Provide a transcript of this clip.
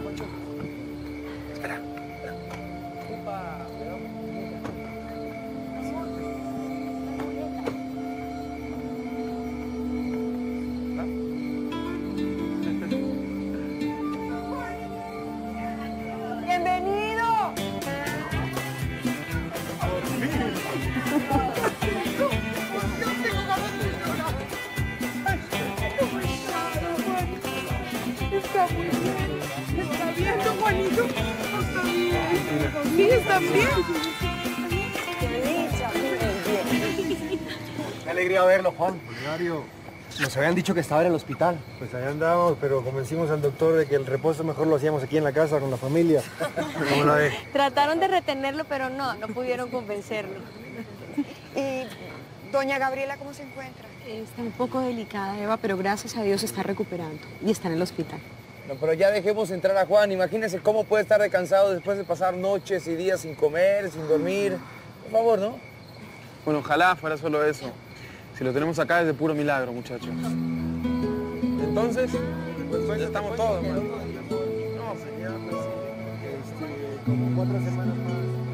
Espera, Poncho. Espera. ¡Bienvenido! Está muy bien. Está bien. Qué alegría verlo, Juan. Diario. Nos habían dicho que estaba en el hospital. Pues allá andamos, pero convencimos al doctor de que el reposo mejor lo hacíamos aquí en la casa con la familia. ¿Cómo la ve? Trataron de retenerlo, pero no, no pudieron convencerlo. ¿Y doña Gabriela cómo se encuentra? Está un poco delicada, Eva, pero gracias a Dios se está recuperando y está en el hospital. No, pero ya dejemos entrar a Juan. Imagínense cómo puede estar de cansado después de pasar noches y días sin comer, sin dormir. Por favor, ¿no? Bueno, ojalá fuera solo eso. Si lo tenemos acá es de puro milagro, muchachos. Entonces, pues ya estamos todos. No, sería pues, este, como cuatro semanas más.